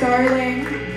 Starling.